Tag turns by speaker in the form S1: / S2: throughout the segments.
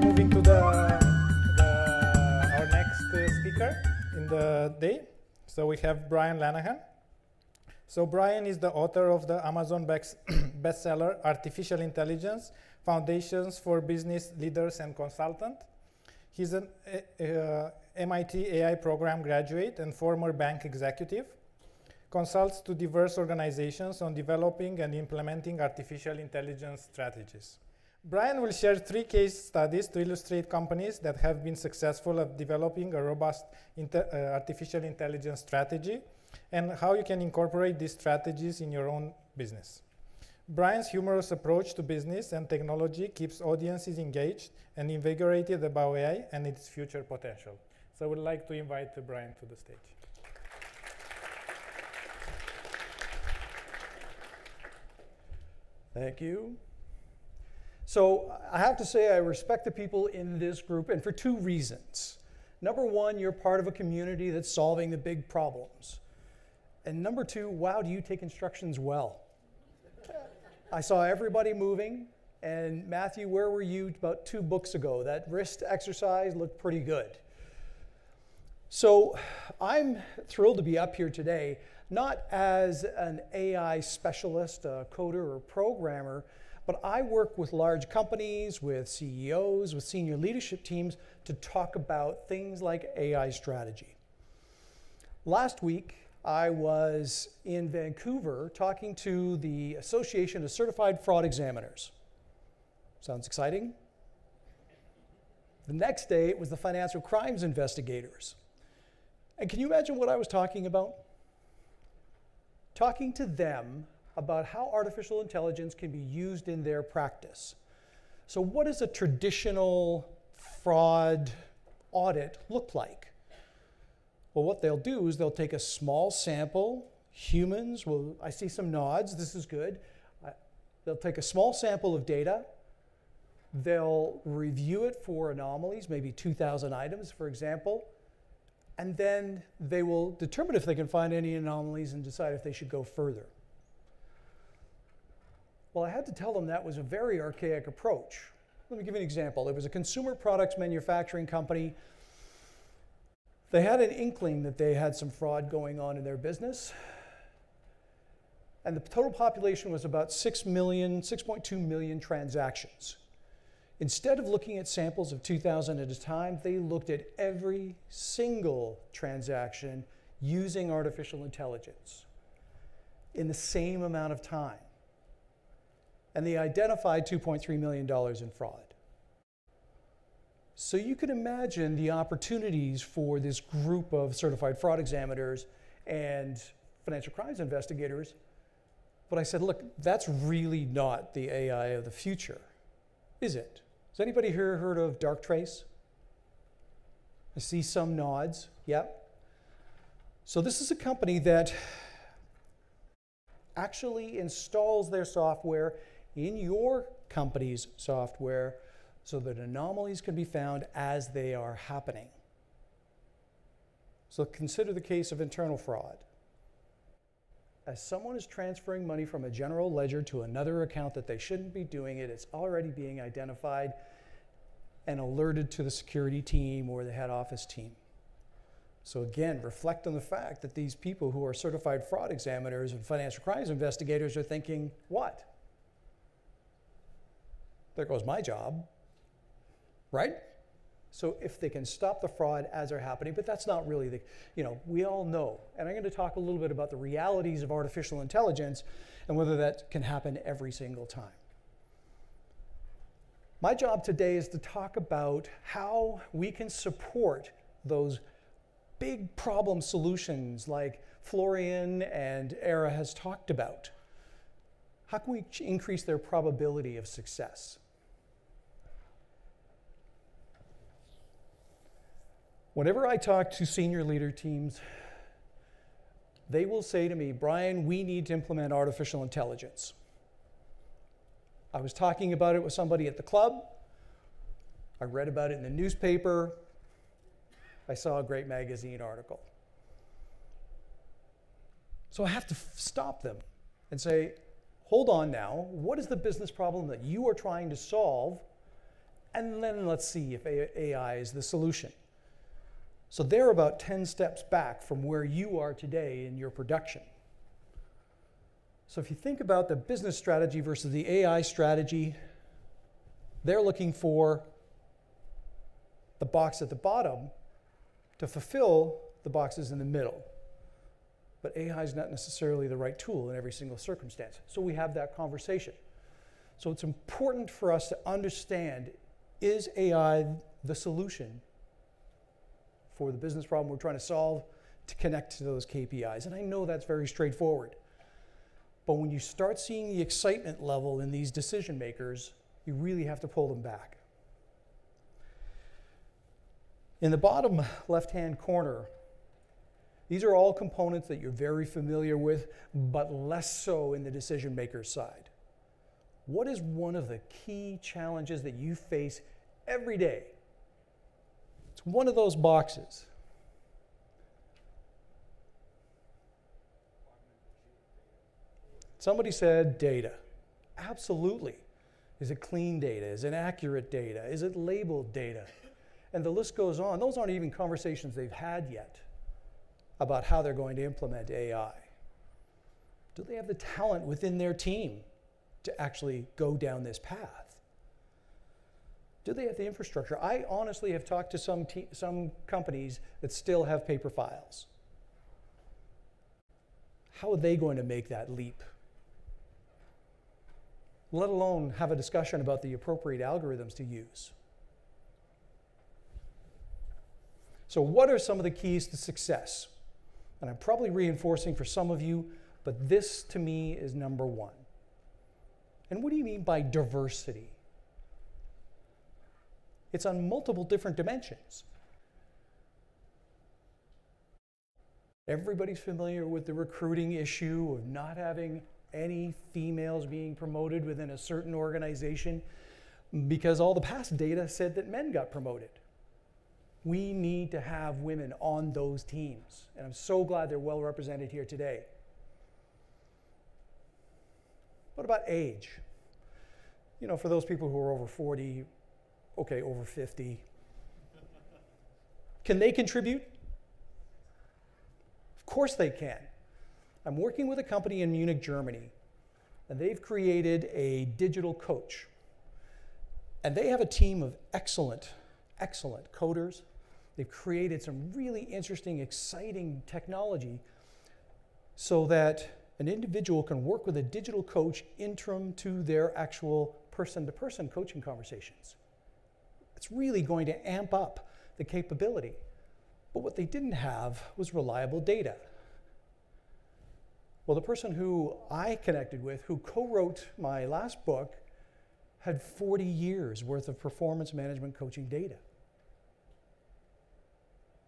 S1: moving to the, the our next uh, speaker in the day. So we have Brian Lenahan. So Brian is the author of the Amazon bestseller Artificial Intelligence: Foundations for Business Leaders and Consultant. He's an uh, MIT AI program graduate and former bank executive. Consults to diverse organizations on developing and implementing artificial intelligence strategies. Brian will share three case studies to illustrate companies that have been successful at developing a robust uh, artificial intelligence strategy and how you can incorporate these strategies in your own business. Brian's humorous approach to business and technology keeps audiences engaged and invigorated about AI and its future potential. So I would like to invite Brian to the stage.
S2: Thank you. So I have to say I respect the people in this group, and for two reasons. Number one, you're part of a community that's solving the big problems. And number two, wow, do you take instructions well? I saw everybody moving, and Matthew, where were you about two books ago? That wrist exercise looked pretty good. So I'm thrilled to be up here today, not as an AI specialist, a coder, or programmer but I work with large companies, with CEOs, with senior leadership teams to talk about things like AI strategy. Last week, I was in Vancouver talking to the Association of Certified Fraud Examiners. Sounds exciting? The next day, it was the Financial Crimes Investigators. And can you imagine what I was talking about? Talking to them about how artificial intelligence can be used in their practice. So, what does a traditional fraud audit look like? Well, what they'll do is they'll take a small sample, humans, well, I see some nods, this is good. They'll take a small sample of data, they'll review it for anomalies, maybe 2,000 items, for example, and then they will determine if they can find any anomalies and decide if they should go further. Well, I had to tell them that was a very archaic approach. Let me give you an example. There was a consumer products manufacturing company. They had an inkling that they had some fraud going on in their business. And the total population was about 6 million, 6.2 million transactions. Instead of looking at samples of 2,000 at a time, they looked at every single transaction using artificial intelligence in the same amount of time and they identified $2.3 million in fraud. So you can imagine the opportunities for this group of certified fraud examiners and financial crimes investigators. But I said, look, that's really not the AI of the future, is it? Has anybody here heard of Darktrace? I see some nods. Yep. So this is a company that actually installs their software in your company's software so that anomalies can be found as they are happening. So consider the case of internal fraud. As someone is transferring money from a general ledger to another account that they shouldn't be doing it, it's already being identified and alerted to the security team or the head office team. So again, reflect on the fact that these people who are certified fraud examiners and financial crimes investigators are thinking, what? There goes my job, right? So if they can stop the fraud as they're happening, but that's not really the, you know, we all know. And I'm going to talk a little bit about the realities of artificial intelligence and whether that can happen every single time. My job today is to talk about how we can support those big problem solutions like Florian and Era has talked about. How can we increase their probability of success? Whenever I talk to senior leader teams, they will say to me, Brian, we need to implement artificial intelligence. I was talking about it with somebody at the club. I read about it in the newspaper. I saw a great magazine article. So I have to stop them and say, hold on now, what is the business problem that you are trying to solve? And then let's see if AI is the solution. So they're about 10 steps back from where you are today in your production. So if you think about the business strategy versus the AI strategy, they're looking for the box at the bottom to fulfill the boxes in the middle. But AI is not necessarily the right tool in every single circumstance. So we have that conversation. So it's important for us to understand is AI the solution for the business problem we're trying to solve to connect to those KPIs? And I know that's very straightforward. But when you start seeing the excitement level in these decision makers, you really have to pull them back. In the bottom left hand corner, these are all components that you're very familiar with, but less so in the decision maker's side. What is one of the key challenges that you face every day? It's one of those boxes. Somebody said data. Absolutely. Is it clean data? Is it accurate data? Is it labeled data? And the list goes on. Those aren't even conversations they've had yet about how they're going to implement AI. Do they have the talent within their team to actually go down this path? Do they have the infrastructure? I honestly have talked to some, some companies that still have paper files. How are they going to make that leap? let alone have a discussion about the appropriate algorithms to use. So, what are some of the keys to success? And I'm probably reinforcing for some of you, but this to me is number one. And what do you mean by diversity? It's on multiple different dimensions. Everybody's familiar with the recruiting issue of not having any females being promoted within a certain organization because all the past data said that men got promoted. We need to have women on those teams, and I'm so glad they're well represented here today. What about age? You know, for those people who are over 40, okay, over 50, can they contribute? Of course they can. I'm working with a company in Munich, Germany, and they've created a digital coach. And they have a team of excellent, excellent coders. They've created some really interesting, exciting technology so that an individual can work with a digital coach interim to their actual person to person coaching conversations. It's really going to amp up the capability. But what they didn't have was reliable data. Well, the person who I connected with, who co wrote my last book, had 40 years worth of performance management coaching data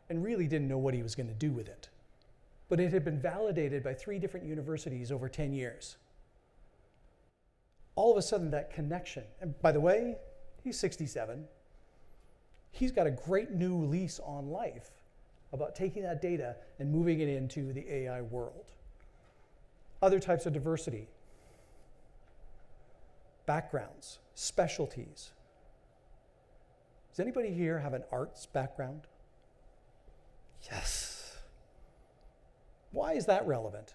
S2: and really didn't know what he was going to do with it. But it had been validated by three different universities over 10 years. All of a sudden, that connection, and by the way, he's 67. He's got a great new lease on life about taking that data and moving it into the AI world other types of diversity, backgrounds, specialties. Does anybody here have an arts background? Yes. Why is that relevant?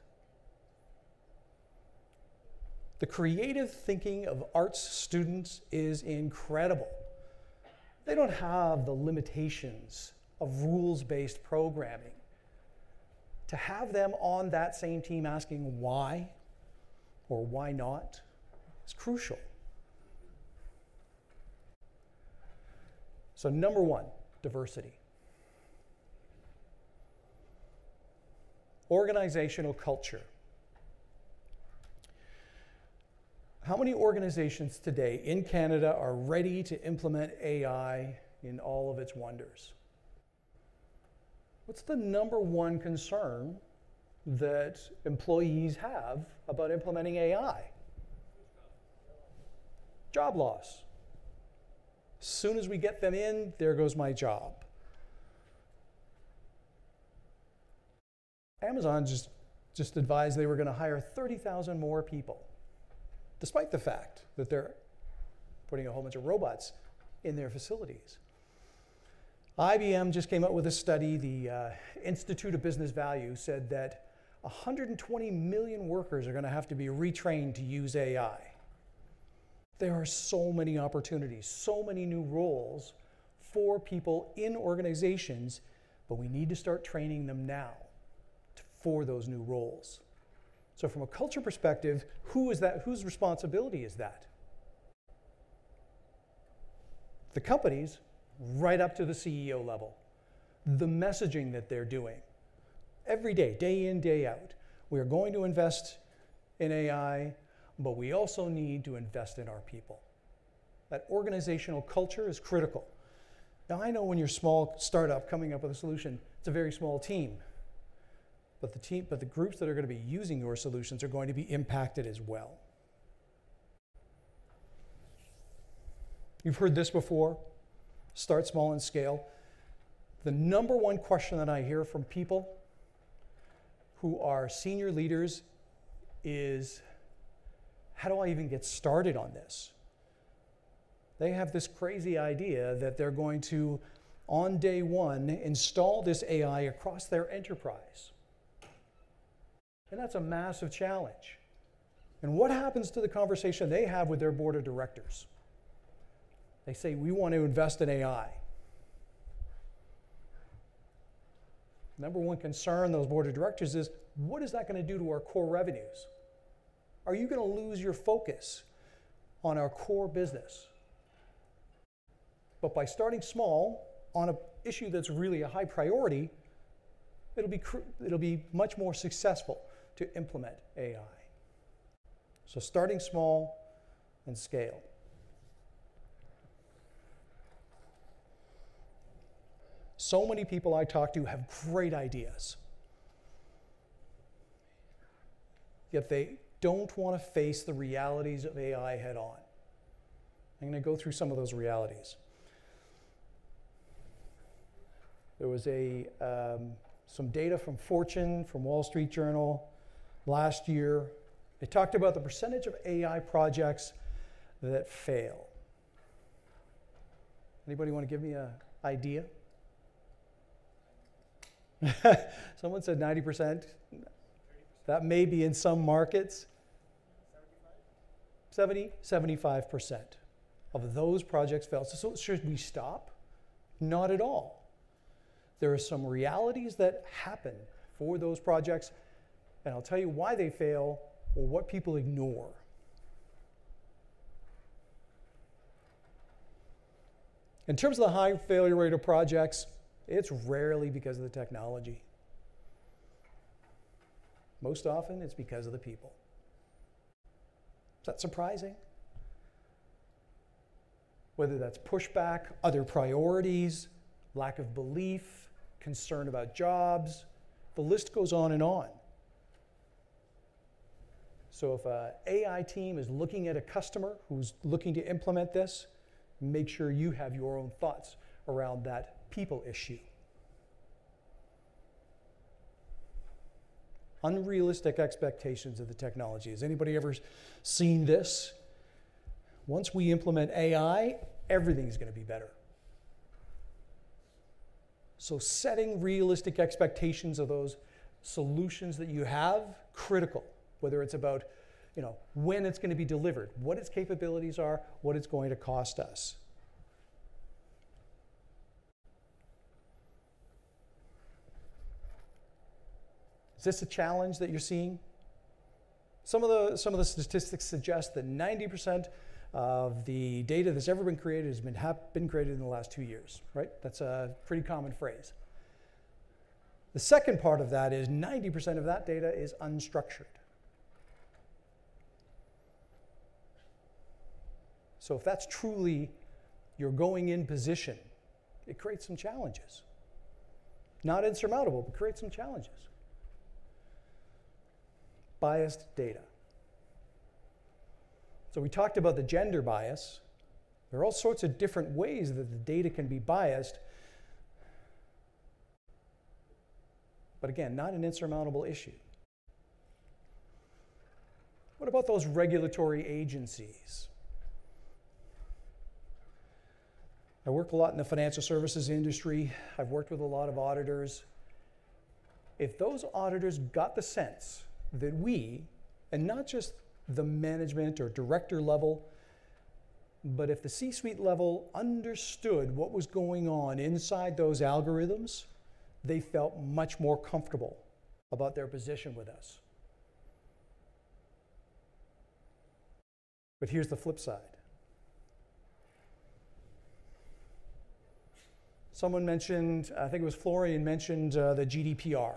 S2: The creative thinking of arts students is incredible. They don't have the limitations of rules based programming to have them on that same team asking why or why not is crucial. So, number one, diversity. Organizational culture. How many organizations today in Canada are ready to implement AI in all of its wonders? What's the number one concern that employees have about implementing AI? Job loss. As soon as we get them in, there goes my job. Amazon just, just advised they were going to hire 30,000 more people, despite the fact that they're putting a whole bunch of robots in their facilities. IBM just came out with a study. The uh, Institute of Business Value said that 120 million workers are going to have to be retrained to use AI. There are so many opportunities, so many new roles for people in organizations, but we need to start training them now for those new roles. So from a culture perspective, who is that whose responsibility is that? The companies right up to the CEO level. The messaging that they're doing every day, day in, day out. We are going to invest in AI, but we also need to invest in our people. That organizational culture is critical. Now, I know when you're a small startup coming up with a solution, it's a very small team. But the team, but the groups that are going to be using your solutions are going to be impacted as well. You've heard this before. Start small and scale. The number one question that I hear from people who are senior leaders is how do I even get started on this? They have this crazy idea that they're going to, on day one, install this AI across their enterprise. And that's a massive challenge. And what happens to the conversation they have with their board of directors? They say, We want to invest in AI. Number one concern those board of directors is what is that going to do to our core revenues? Are you going to lose your focus on our core business? But by starting small on an issue that's really a high priority, it'll be, it'll be much more successful to implement AI. So starting small and scale. So many people I talk to have great ideas. Yet they don't want to face the realities of AI head on. I'm going to go through some of those realities. There was a, um, some data from Fortune, from Wall Street Journal last year. It talked about the percentage of AI projects that fail. Anybody want to give me an idea? Someone said 90%. That may be in some markets. 70, 75% of those projects fail. So, should we stop? Not at all. There are some realities that happen for those projects, and I'll tell you why they fail or what people ignore. In terms of the high failure rate of projects, it's rarely because of the technology. Most often, it's because of the people. Is that surprising? Whether that's pushback, other priorities, lack of belief, concern about jobs, the list goes on and on. So if an AI team is looking at a customer who's looking to implement this, make sure you have your own thoughts around that people issue. Unrealistic expectations of the technology. Has anybody ever seen this? Once we implement AI, everything's going to be better. So, setting realistic expectations of those solutions that you have, critical. Whether it's about, you know, when it's going to be delivered, what its capabilities are, what it's going to cost us. Is this a challenge that you're seeing? Some of the, some of the statistics suggest that 90% of the data that's ever been created has been, been created in the last two years, right? That's a pretty common phrase. The second part of that is 90% of that data is unstructured. So if that's truly your going in position, it creates some challenges. Not insurmountable, but creates some challenges biased data. So we talked about the gender bias. There are all sorts of different ways that the data can be biased. But again, not an insurmountable issue. What about those regulatory agencies? I work a lot in the financial services industry. I've worked with a lot of auditors. If those auditors got the sense that we, and not just the management or director level, but if the C suite level understood what was going on inside those algorithms, they felt much more comfortable about their position with us. But here's the flip side. Someone mentioned, I think it was Florian mentioned uh, the GDPR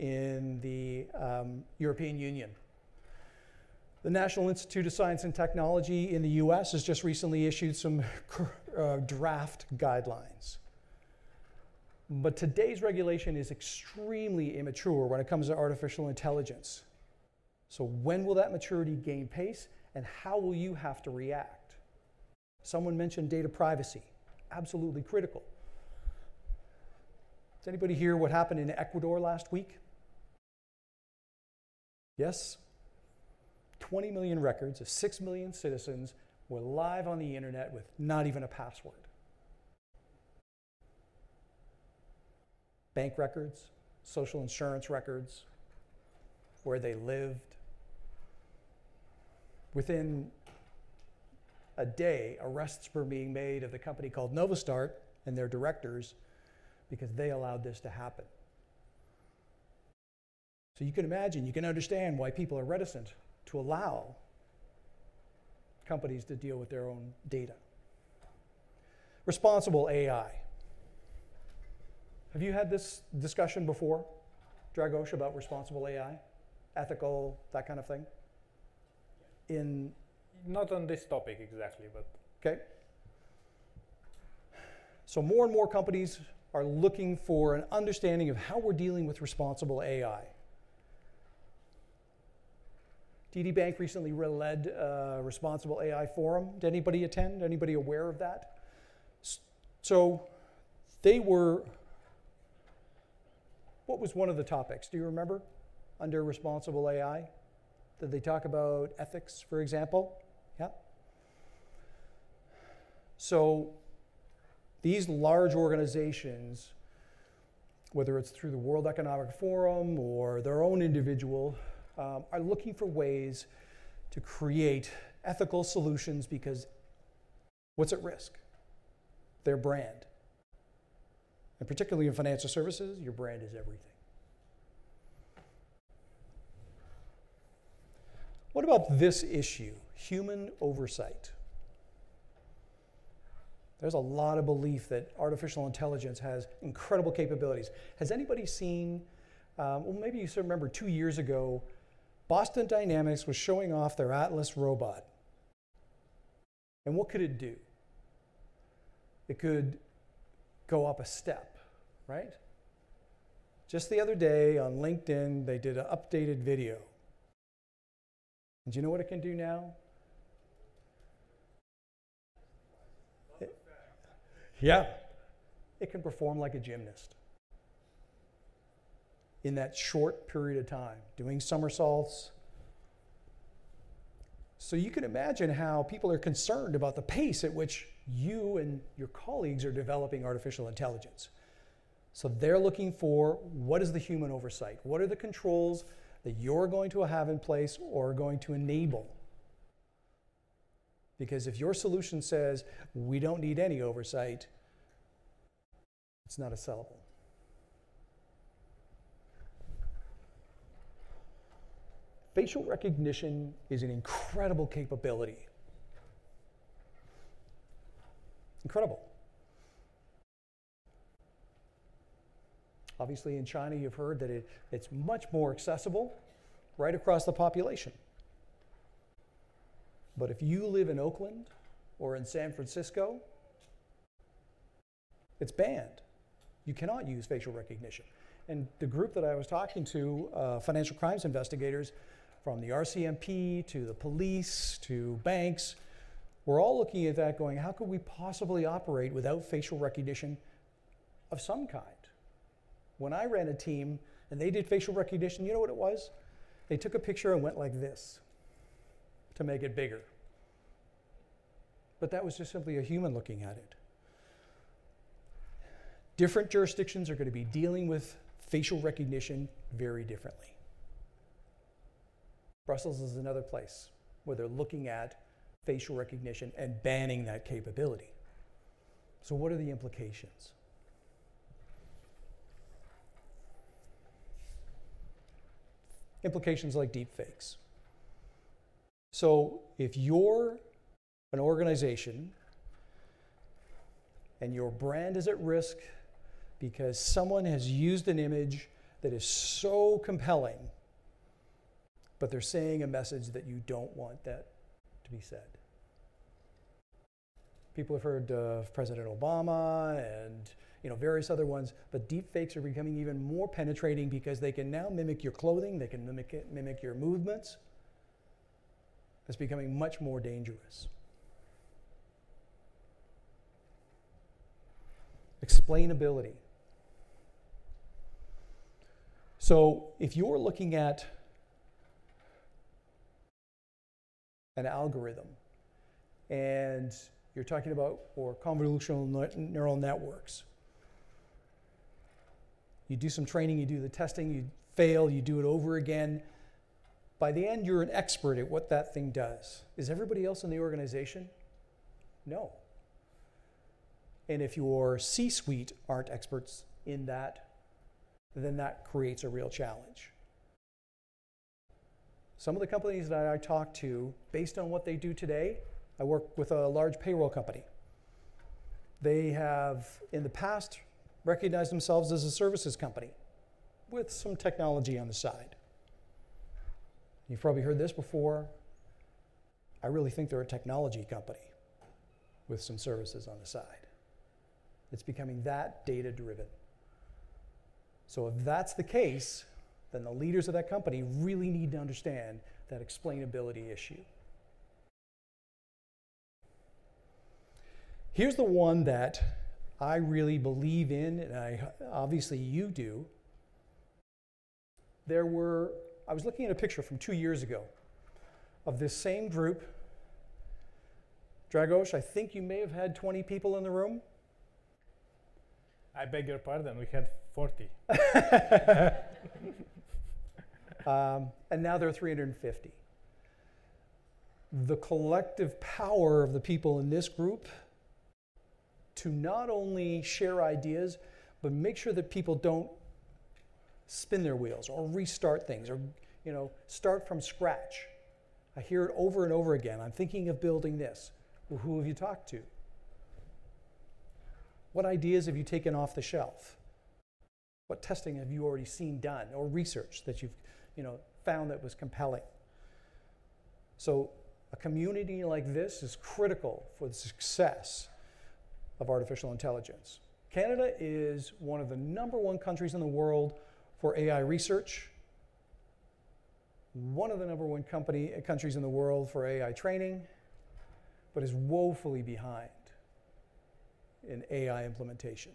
S2: in the um, European Union. The National Institute of Science and Technology in the US has just recently issued some uh, draft guidelines. But today's regulation is extremely immature when it comes to artificial intelligence. So, when will that maturity gain pace, and how will you have to react? Someone mentioned data privacy, absolutely critical. Does anybody hear what happened in Ecuador last week? Yes? 20 million records of 6 million citizens were live on the internet with not even a password. Bank records, social insurance records, where they lived. Within a day, arrests were being made of the company called Novaestrat and their directors because they allowed this to happen. So you can imagine, you can understand why people are reticent to allow companies to deal with their own data. Responsible AI. Have you had this discussion before, Dragos, about responsible AI? Ethical, that kind of thing? In
S1: not on this topic exactly, but
S2: okay. So more and more companies are looking for an understanding of how we're dealing with responsible AI. TD Bank recently led a responsible AI forum. Did anybody attend? Anybody aware of that? So they were, what was one of the topics? Do you remember under responsible AI? Did they talk about ethics, for example? Yeah. So these large organizations, whether it's through the World Economic Forum or their own individual um, are looking for ways to create ethical solutions because what's at risk? Their brand. And particularly in financial services, your brand is everything. What about this issue, human oversight? There's a lot of belief that artificial intelligence has incredible capabilities. Has anybody seen, um, well, maybe you remember two years ago, Boston Dynamics was showing off their Atlas robot. And what could it do? It could go up a step, right? Just the other day on LinkedIn, they did an updated video. And do you know what it can do now? Yeah, it can perform like a gymnast in that short period of time, doing somersaults. So you can imagine how people are concerned about the pace at which you and your colleagues are developing artificial intelligence. So they're looking for what is the human oversight? What are the controls that you're going to have in place or going to enable? Because if your solution says we don't need any oversight, it's not a sellable. facial recognition is an incredible capability. Incredible. Obviously, in China, you've heard that it, it's much more accessible right across the population. But if you live in Oakland or in San Francisco, it's banned. You cannot use facial recognition. And the group that I was talking to, uh, financial crimes investigators, from the RCMP to the police to banks, we're all looking at that going, how could we possibly operate without facial recognition of some kind? When I ran a team and they did facial recognition, you know what it was? They took a picture and went like this to make it bigger. But that was just simply a human looking at it. Different jurisdictions are going to be dealing with facial recognition very differently. Brussels is another place where they're looking at facial recognition and banning that capability. So, what are the implications? Implications like deepfakes. So, if you're an organization and your brand is at risk because someone has used an image that is so compelling, but they're saying a message that you don't want that to be said. People have heard of President Obama and you know various other ones, but deep fakes are becoming even more penetrating because they can now mimic your clothing, they can mimic it, mimic your movements. It's becoming much more dangerous. Explainability. So if you're looking at an algorithm and you're talking about or convolutional neural networks you do some training you do the testing you fail you do it over again by the end you're an expert at what that thing does is everybody else in the organization no and if your C suite aren't experts in that, then that creates a real challenge. Some of the companies that I talk to, based on what they do today, I work with a large payroll company. They have, in the past, recognized themselves as a services company with some technology on the side. You've probably heard this before. I really think they're a technology company with some services on the side. It's becoming that data driven. So if that's the case, then the leaders of that company really need to understand that explainability issue. Here's the one that I really believe in, and I obviously you do. There were, I was looking at a picture from two years ago of this same group. Dragos, I think you may have had 20 people in the room.
S1: I beg your pardon, we had 40.
S2: um, and now there are 350. The collective power of the people in this group to not only share ideas, but make sure that people don't spin their wheels or restart things or you know start from scratch. I hear it over and over again. I'm thinking of building this. Well, who have you talked to? What ideas have you taken off the shelf? What testing have you already seen done or research that you've you know, found that was compelling? So a community like this is critical for the success of artificial intelligence. Canada is one of the number one countries in the world for AI research, one of the number one company, uh, countries in the world for AI training, but is woefully behind in AI implementation.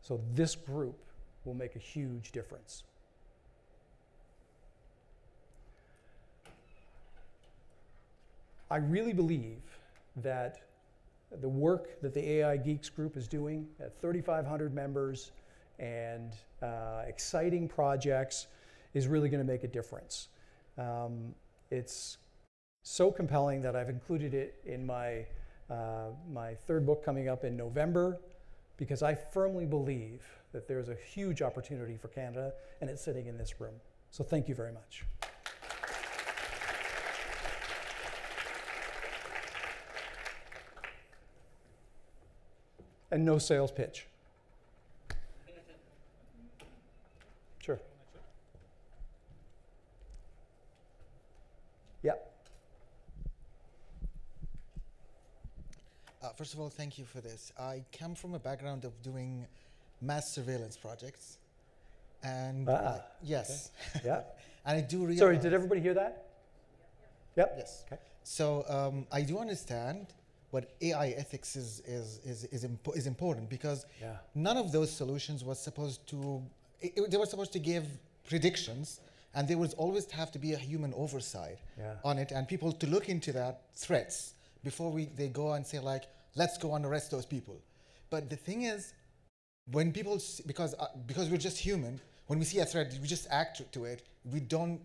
S2: So this group will make a huge difference. I really believe that the work that the AI Geeks group is doing at 3,500 members and uh, exciting projects is really going to make a difference. Um, it's so compelling that I've included it in my uh, my third book coming up in November, because I firmly believe that there's a huge opportunity for Canada, and it's sitting in this room. So thank you very much. And no sales pitch.
S3: Uh, first of all, thank you for this. I come from a background of doing mass surveillance projects. And
S2: ah,
S3: uh, yes.
S2: Okay. Yeah.
S3: and I do realize.
S2: Sorry, did everybody hear that? Yep.
S3: Yes.
S2: Okay.
S3: So um, I do understand what AI ethics is, is, is, is, impo is important because
S2: yeah.
S3: none of those solutions was supposed to, it, they were supposed to give predictions and there was always to have to be a human oversight
S2: yeah.
S3: on it and people to look into that threats before we, they go and say like, let's go and arrest those people. But the thing is, when people s- because uh, because we're just human when we see a threat we just act to it. We don't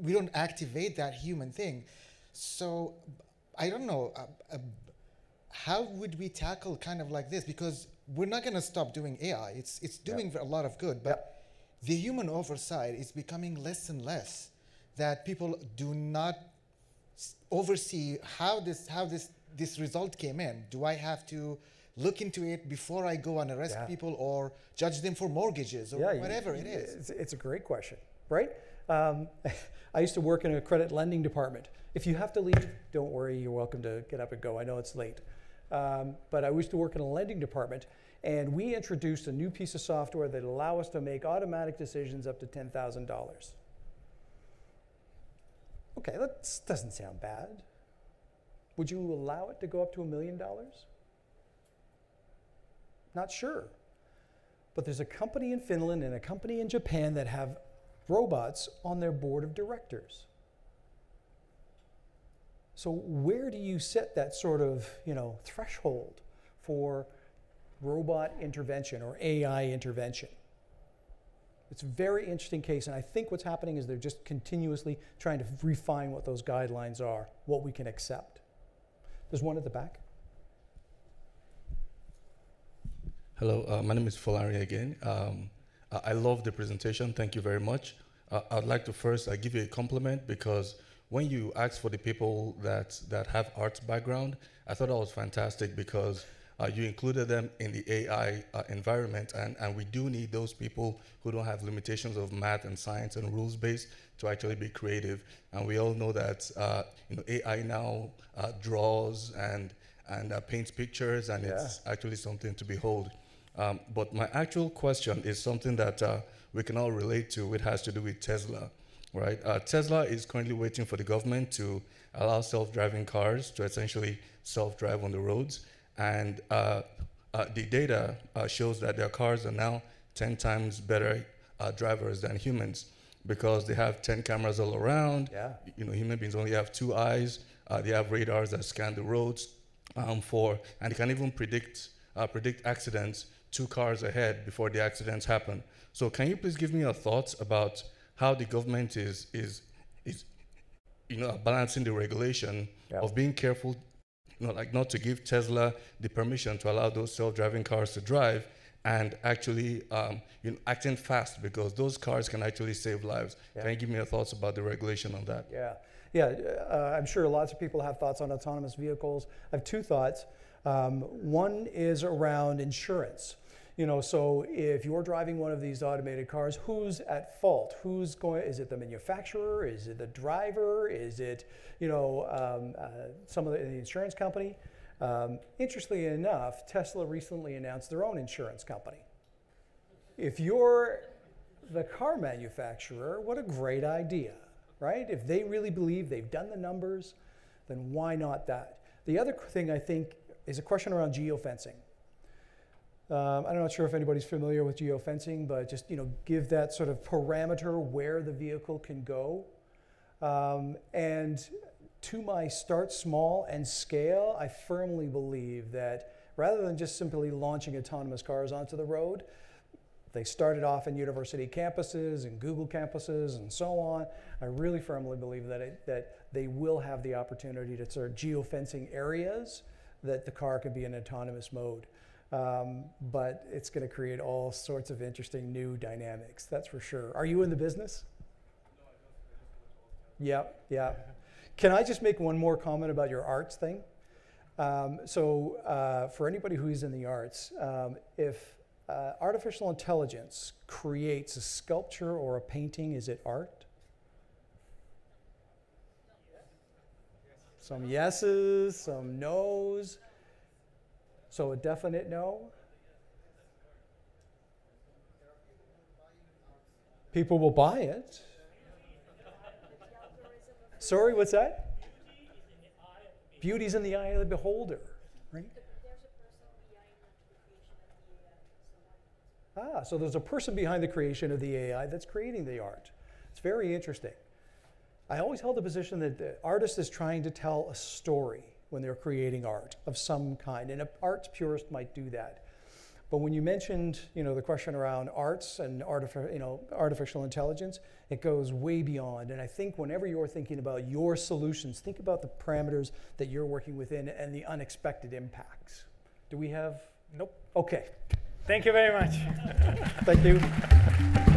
S3: we don't activate that human thing. So i don't know uh, uh, how would we tackle kind of like this? Because we're not going to stop doing ai it's it's doing a lot of good but the human oversight is becoming less and less that people do not oversee how this how this this result came in do i have to look into it before i go and arrest
S2: Yeah.
S3: people or judge them for mortgages or
S2: you-
S3: whatever
S2: you-
S3: it is
S2: It's, it's a great question, right? Um, I used to work in a credit lending department. If you have to leave, don't worry, you're welcome to get up and go. I know it's late. Um, but I used to work in a lending department, and we introduced a new piece of software that allow us to make automatic decisions up to $10,000. Okay, that doesn't sound bad. Would you allow it to go up to a million dollars? Not sure. But there's a company in Finland and a company in Japan that have robots on their board of directors. So where do you set that sort of, you know, threshold for robot intervention or AI intervention? It's a very interesting case, and I think what's happening is they're just continuously trying to refine what those guidelines are, what we can accept. There's one at the back.
S4: Hello, uh, my name is Folari again. Um, I love the presentation. Thank you very much. Uh, I'd like to first uh, give you a compliment because when you asked for the people that, that have arts background, I thought that was fantastic because uh, you included them in the AI uh, environment, and, and we do need those people who don't have limitations of math and science and rules based to actually be creative. And we all know that uh, you know AI now uh, draws and and uh, paints pictures, and it's actually something to behold. Um, but my actual question is something that uh, we can all relate to. It has to do with Tesla, right? Uh, Tesla is currently waiting for the government to allow self-driving cars to essentially self-drive on the roads, and uh, uh, the data uh, shows that their cars are now 10 times better uh, drivers than humans because they have 10 cameras all around.
S2: Yeah.
S4: You know, human beings only have two eyes. Uh, they have radars that scan the roads um, for, and they can even predict uh, predict accidents two cars ahead before the accidents happen. So, can you please give me your thoughts about how the government is is is you know balancing the regulation
S2: Yeah.
S4: of being careful, you know, like not to give Tesla the permission to allow those self-driving cars to drive, and actually um, you know acting fast because those cars can actually save lives.
S2: Yeah.
S4: Can you give me your thoughts about the regulation on that?
S2: Yeah, yeah. Uh, I'm sure lots of people have thoughts on autonomous vehicles. I have two thoughts. Um, one is around insurance. You know, so if you're driving one of these automated cars, who's at fault? Who's going? Is it the manufacturer? Is it the driver? Is it, you know, um, uh, some of the, the insurance company? Um, interestingly enough, Tesla recently announced their own insurance company. If you're the car manufacturer, what a great idea, right? If they really believe they've done the numbers, then why not that? The other thing I think is a question around geofencing. Um, I'm not sure if anybody's familiar with geofencing, but just you know, give that sort of parameter where the vehicle can go. Um, and to my start small and scale, I firmly believe that rather than just simply launching autonomous cars onto the road, they started off in university campuses and Google campuses and so on. I really firmly believe that, it, that they will have the opportunity to sort of geofencing areas that the car can be in autonomous mode. Um, but it's going to create all sorts of interesting new dynamics, that's for sure. Are you in the business? Yeah, yeah. Can I just make one more comment about your arts thing? Um, so, uh, for anybody who's in the arts, um, if uh, artificial intelligence creates a sculpture or a painting, is it art? Some yeses, some nos. So, a definite no. People will buy it. Sorry, what's that? Beauty's in the eye of the beholder, right? Ah, so there's a person behind the creation of the AI that's creating the art. It's very interesting. I always held the position that the artist is trying to tell a story when they're creating art of some kind, and an arts purist might do that. But when you mentioned, you know, the question around arts and artifi- you know, artificial intelligence, it goes way beyond. And I think whenever you're thinking about your solutions, think about the parameters that you're working within and the unexpected impacts. Do we have?
S1: Nope.
S2: Okay.
S1: Thank you very much.
S2: Thank you.